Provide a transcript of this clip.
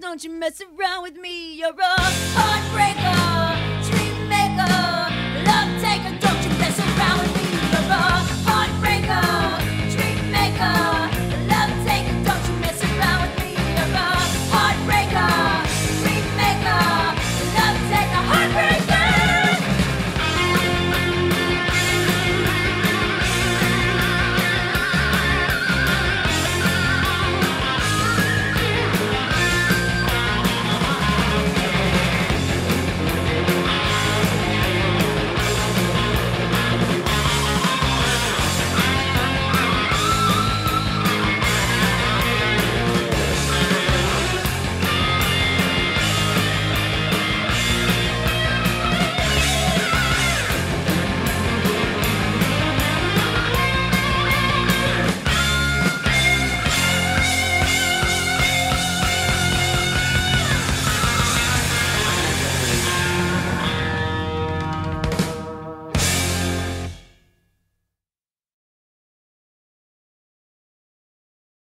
don't you mess around with me. You're a heartbreaker,